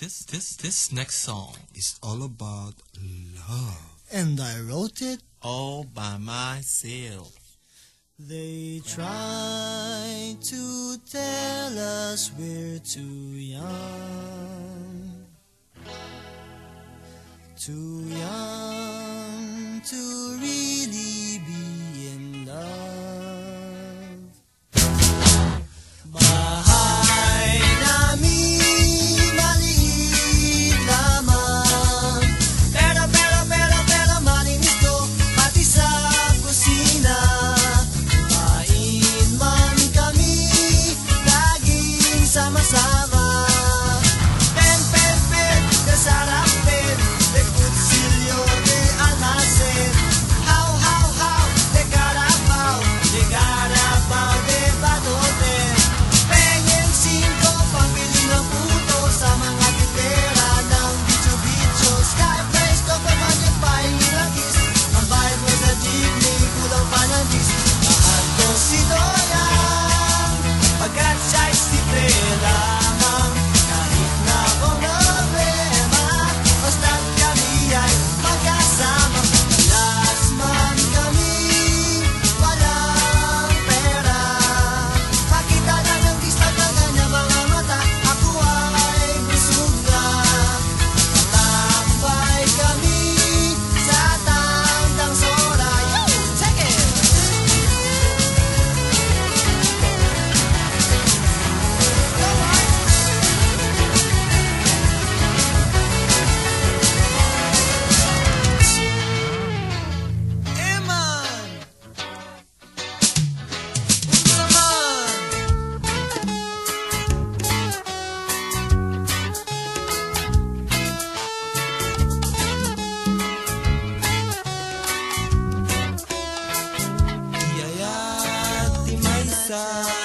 this this this next song is all about love. And I wrote it all by myself. They try to tell us we're too young, too young to read pasado. sun.